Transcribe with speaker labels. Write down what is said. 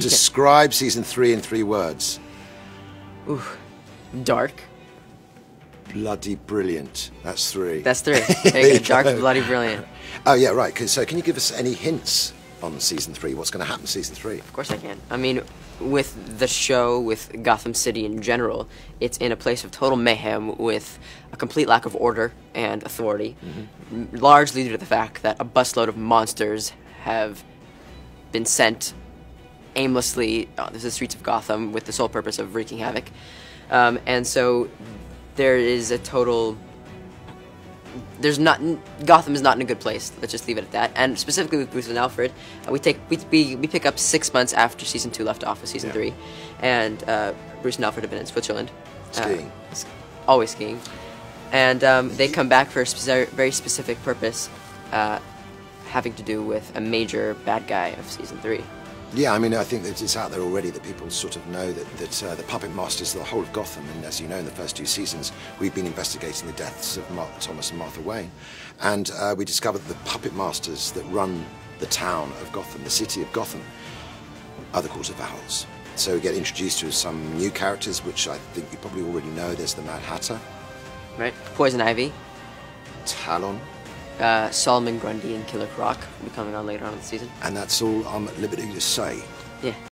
Speaker 1: Describe season three in three words.
Speaker 2: Ooh, dark.
Speaker 1: Bloody brilliant. That's three.
Speaker 2: That's three. There you go. Dark, bloody brilliant.
Speaker 1: Oh yeah, right. So can you give us any hints on season three? What's going to happen in season three?
Speaker 2: Of course I can. I mean, with the show, with Gotham City in general, it's in a place of total mayhem with a complete lack of order and authority, m- largely due to the fact that a busload of monsters have been sent aimlessly uh, to the streets of Gotham with the sole purpose of wreaking havoc. Um, and so there is a total there's not Gotham is not in a good place. Let's just leave it at that. And specifically with Bruce and Alfred, uh, we take we, we, we pick up six months after season two left off with season
Speaker 1: Yeah.
Speaker 2: three, and uh, Bruce and Alfred have been in Switzerland, uh,
Speaker 1: Skiing.
Speaker 2: s- always skiing, and um, they come back for a speci- very specific purpose, uh, having to do with a major bad guy of season three.
Speaker 1: Yeah, I mean, I think that it's out there already that people sort of know that, that uh, the puppet masters are the whole of Gotham. And as you know, in the first two seasons, we've been investigating the deaths of Mar- Thomas and Martha Wayne. And uh, we discovered that the puppet masters that run the town of Gotham, the city of Gotham, are the Court of Owls. So we get introduced to some new characters, which I think you probably already know. There's the Mad Hatter,
Speaker 2: Right, Poison Ivy,
Speaker 1: Talon,
Speaker 2: uh, Solomon Grundy, and Killer Croc will be coming on later on in the season.
Speaker 1: and that's all I'm at liberty to say.
Speaker 2: Yeah.